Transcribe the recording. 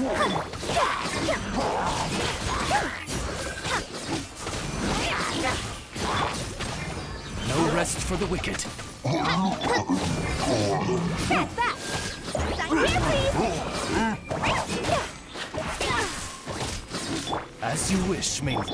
No rest for the wicked. That's that. Sign here, please. As you wish, Ming.